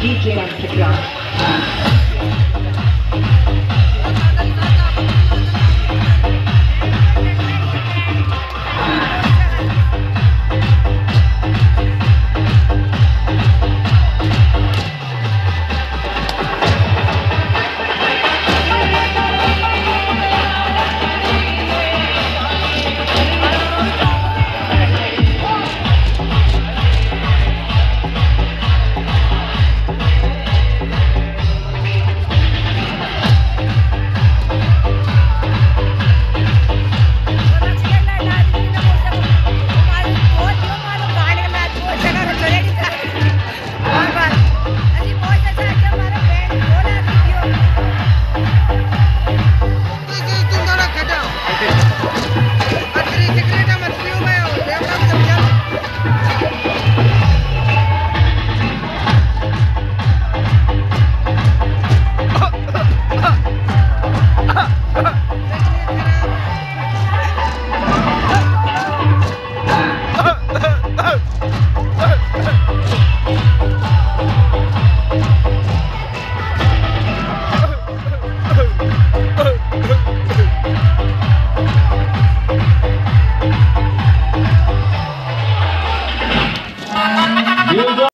DJ Mister John.